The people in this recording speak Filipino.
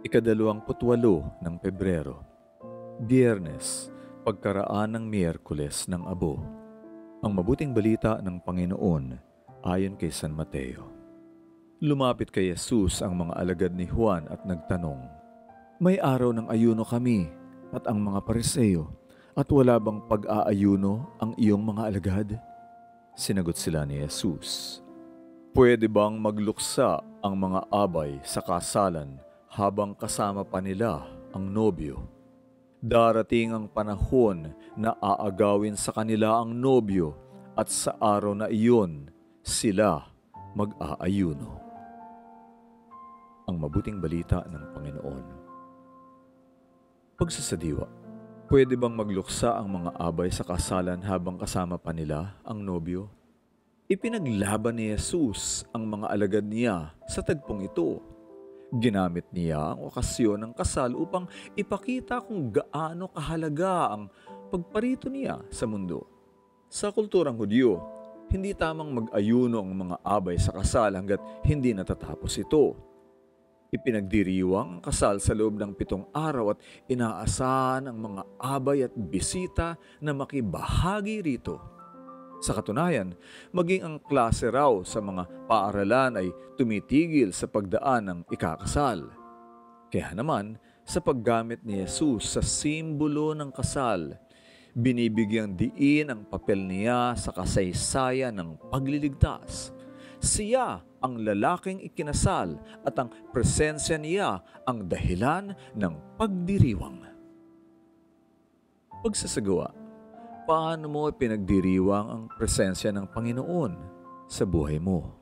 Ikadalawang putwalo ng Pebrero. Biyernes, pagkaraan ng Miyerkules ng Abo. Ang mabuting balita ng Panginoon ayon kay San Mateo. Lumapit kay Jesus ang mga alagad ni Juan at nagtanong, May araw ng ayuno kami at ang mga pariseo at wala bang pag-aayuno ang iyong mga alagad? Sinagot sila ni Jesus, Pwede bang magluksa ang mga abay sa kasalan habang kasama pa nila ang nobyo? Darating ang panahon na aagawin sa kanila ang nobyo at sa araw na iyon sila mag-aayuno. Ang mabuting balita ng Panginoon. Pagsasadiwa, pwede bang magluksa ang mga abay sa kasalan habang kasama pa nila ang nobyo? Ipinaglaban ni Jesus ang mga alagad niya sa tagpong ito. Ginamit niya ang okasyon ng kasal upang ipakita kung gaano kahalaga ang pagparito niya sa mundo. Sa kulturang Hudyo, hindi tamang mag-ayuno ang mga abay sa kasal hanggat hindi natatapos ito. Ipinagdiriwang ang kasal sa loob ng pitong araw at inaasahan ang mga abay at bisita na makibahagi rito. Sa katunayan, maging ang klase raw sa mga paaralan ay tumitigil sa pagdaan ng ikakasal. Kaya naman, sa paggamit ni Jesus sa simbolo ng kasal, binibigyang diin ang papel niya sa kasaysayan ng pagliligtas. Siya ang lalaking ikinasal at ang presensya niya ang dahilan ng pagdiriwang. Pagsasagawa, paano mo pinagdiriwang ang presensya ng Panginoon sa buhay mo?